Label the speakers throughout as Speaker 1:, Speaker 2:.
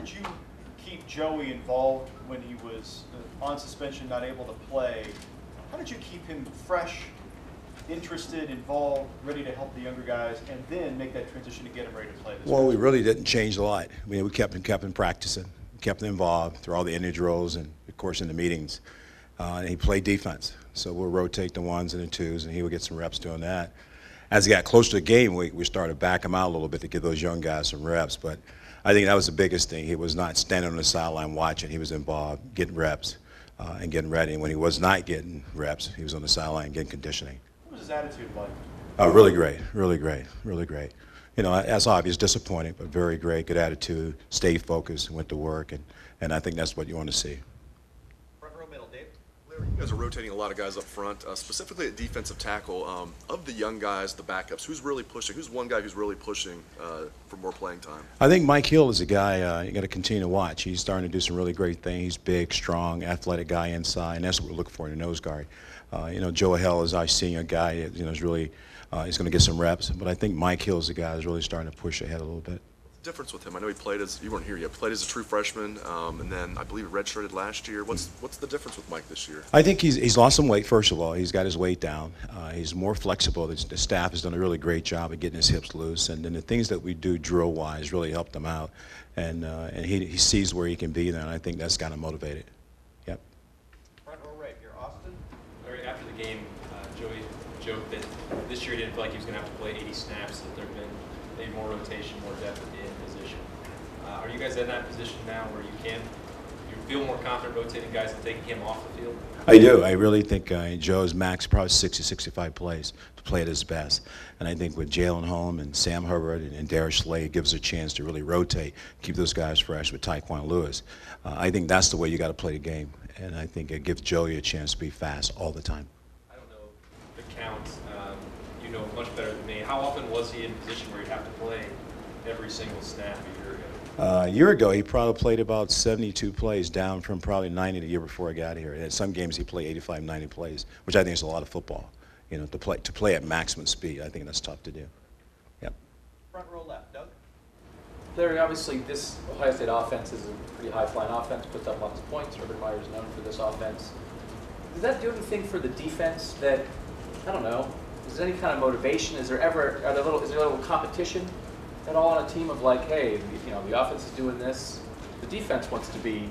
Speaker 1: did you keep Joey involved when he was uh, on suspension, not able to play? How did you keep him fresh, interested, involved, ready to help the younger guys, and then make that transition to get him ready to play this
Speaker 2: Well, we really didn't change a lot. I mean, we kept him, kept him practicing, kept him involved through all the inner drills and, of course, in the meetings. Uh, and he played defense. So we'll rotate the ones and the twos, and he would get some reps doing that. As he got closer to the game, we, we started to back him out a little bit to give those young guys some reps. But I think that was the biggest thing. He was not standing on the sideline watching. He was involved, getting reps uh, and getting ready. And when he was not getting reps, he was on the sideline getting conditioning.
Speaker 1: What was his attitude like?
Speaker 2: Oh, really great, really great, really great. You know, as obvious, disappointing, but very great, good attitude, stayed focused, went to work, and, and I think that's what you want to see.
Speaker 3: Front row middle, Dave.
Speaker 4: Larry, you guys are rotating a lot of guys up front, uh, specifically at defensive tackle. Um, of the young guys, the backups, who's really pushing? Who's one guy who's really pushing uh, for more playing time?
Speaker 2: I think Mike Hill is a guy uh, you got to continue to watch. He's starting to do some really great things. He's big, strong, athletic guy inside, and that's what we're looking for in a nose guard. Uh, you know, Joel Hale is our senior guy. You know, is really uh, he's going to get some reps, but I think Mike Hill is the guy who's really starting to push ahead a little bit.
Speaker 4: What's the difference with him? I know he played as you weren't here yet. Played as a true freshman, um, and then I believe he redshirted last year. What's what's the difference with Mike this year?
Speaker 2: I think he's, he's lost some weight, first of all. He's got his weight down. Uh, he's more flexible. The, the staff has done a really great job of getting his hips loose. And then the things that we do drill wise really helped him out. And, uh, and he, he sees where he can be there, and I think that's got him motivated. Yep.
Speaker 3: Front row right here, Austin.
Speaker 5: Larry, after the game, uh, Joey joked that this year he didn't feel like he was going to have to play 80 snaps, that there had been more rotation, more depth at the end position. Uh, are you guys in that position now where you can, you feel more confident rotating guys and taking him off the field?
Speaker 2: I do. I really think uh, Joe's max probably 60, 65 plays to play at his best. And I think with Jalyn Holm and Sam Hubbard and, and Darius Slade, it gives a chance to really rotate, keep those guys fresh with Tyquan Lewis. Uh, I think that's the way you got to play the game. And I think it gives Joey a chance to be fast all the time.
Speaker 5: I don't know the count. Um, you know much better than me. How often was he in a position where he'd have to play every single snap a year ago?
Speaker 2: Uh, a year ago, he probably played about 72 plays, down from probably 90 the year before I got here. And at some games, he played 85, 90 plays, which I think is a lot of football. You know, to play to play at maximum speed, I think that's tough to do. Yep.
Speaker 3: Front row left, Doug.
Speaker 6: Larry, obviously, this Ohio State offense is a pretty high-flying offense, puts up lots of points. Urban Meyer's known for this offense. Does that do anything for the defense that, I don't know, is there any kind of motivation? Is there ever, are there little, is there a little competition at all on a team of like, hey, you know, the offense is doing this, the defense wants to be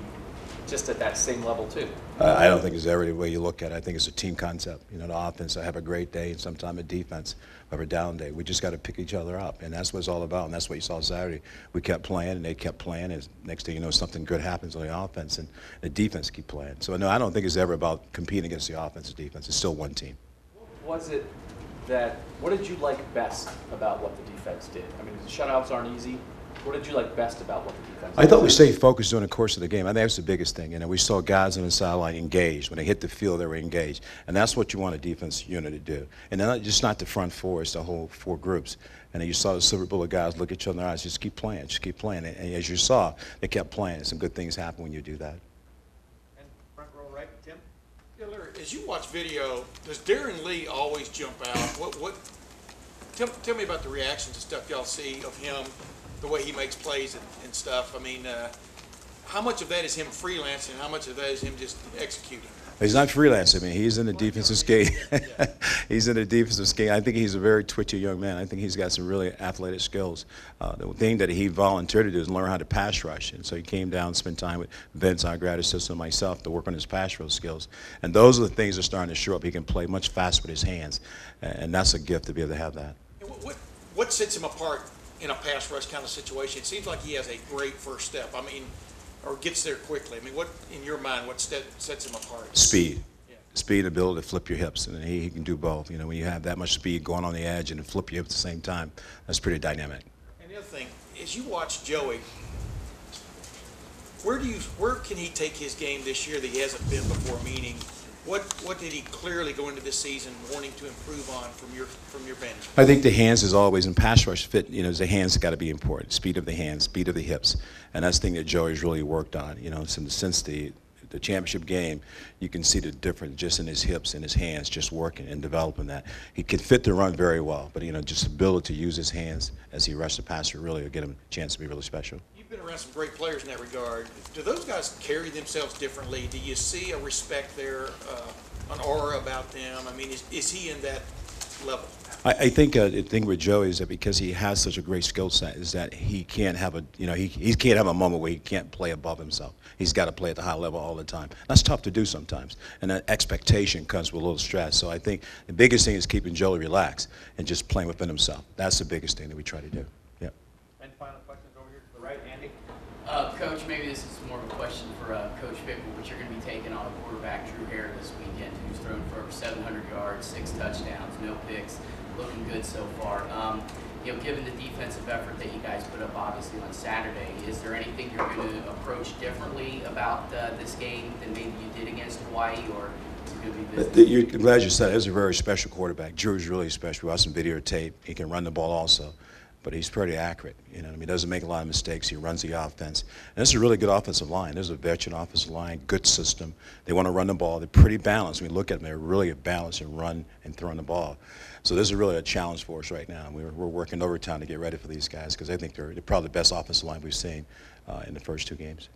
Speaker 6: just at that same level too?
Speaker 2: Uh, I don't think it's every way you look at it. I think it's a team concept. You know, the offense, I have a great day, and sometimes a defense I have a down day. We just got to pick each other up, and that's what it's all about. And that's what you saw Saturday. We kept playing, and they kept playing. And next thing you know, something good happens on the offense, and the defense keep playing. So no, I don't think it's ever about competing against the offense or defense. It's still one team.
Speaker 6: Was it that, what did you like best about what the defense did? I mean, the shutouts aren't easy. What did you like best about what the defense did?
Speaker 2: I thought we stayed focused during the course of the game. I think that's the biggest thing. You know, we saw guys on the sideline engaged. When they hit the field, they were engaged, and that's what you want a defense unit to do. And not just not the front four; it's the whole four groups. And then you saw the silver bullet guys look at each other in the eyes, just keep playing, just keep playing. And, and as you saw, they kept playing. And some good things happen when you do that.
Speaker 3: And front row right, Tim.
Speaker 7: As you watch video, does Darron Lee always jump out? What, what, tell, tell me about the reactions and stuff y'all see of him, the way he makes plays and, and stuff. I mean, uh, how much of that is him freelancing? How much of that is him just executing?
Speaker 2: He's not freelance. I mean, he's in the defensive scheme. he's in the defensive scheme. I think he's a very twitchy young man. I think he's got some really athletic skills. Uh, the thing that he volunteered to do is learn how to pass rush. And so he came down spent time with Vince, our grad assistant, myself to work on his pass rush skills. And those are the things that are starting to show up. He can play much faster with his hands. And that's a gift to be able to have that.
Speaker 7: What, what, what sets him apart in a pass rush kind of situation? It seems like he has a great first step. I mean, or gets there quickly. I mean, what, in your mind, what set, sets him apart?
Speaker 2: Speed.
Speaker 7: Yeah.
Speaker 2: Speed, ability to flip your hips, and he, he can do both. You know, when you have that much speed going on the edge and flip your hips at the same time, that's pretty dynamic.
Speaker 7: And the other thing, as you watch Joey, where do you, where can he take his game this year that he hasn't been before? Meaning, what, what did he clearly go into this season wanting to improve on from your, from your vantage?
Speaker 2: I think the hands is always in pass rush fit. You know, the hands got to be important. Speed of the hands, speed of the hips, and that's the thing that Joey's really worked on. You know, since, since the the championship game, you can see the difference just in his hips and his hands, just working and developing that. He can fit the run very well, but you know, just ability to use his hands as he rushed the passer really will get him a chance to be really special.
Speaker 7: You've been been around some great players in that regard. Do those guys carry themselves differently? Do you see a respect there, uh, an aura about them? I mean, is, is he in that level?
Speaker 2: I, I think uh, the thing with Joey is that because he has such a great skill set, is that he can't have a you know he, he can't have a moment where he can't play above himself. He's got to play at the high level all the time. That's tough to do sometimes, and that expectation comes with a little stress. So I think the biggest thing is keeping Joey relaxed and just playing within himself. That's the biggest thing that we try to do. Yeah.
Speaker 3: And final questions over here to the right, Andy?
Speaker 8: Uh, Coach, maybe this is more of a question for uh, Coach Fickell, but you're going to be taking on quarterback, Drew Hare, this weekend, who's thrown for over 700 yards, six touchdowns, no picks, looking good so far. Um, you know, given the defensive effort that you guys put up, obviously on Saturday, is there anything you're going to approach differently about uh, this game than maybe you did against Hawaii, or is it going to be
Speaker 2: But
Speaker 8: business?
Speaker 2: the- you're- I'm glad you said it. He's a very special quarterback. Drew's really special. We watched some videotape. He can run the ball also, but he's pretty accurate. You know, I mean, he doesn't make a lot of mistakes. He runs the offense. And this is a really good offensive line. This is a veteran offensive line, good system. They want to run the ball. They're pretty balanced. When you look at them, they're really balanced in run and throwing the ball. So this is really a challenge for us right now. We're, we're working overtime to get ready for these guys because I think they're, they're probably the best offensive line we've seen uh, in the first two games.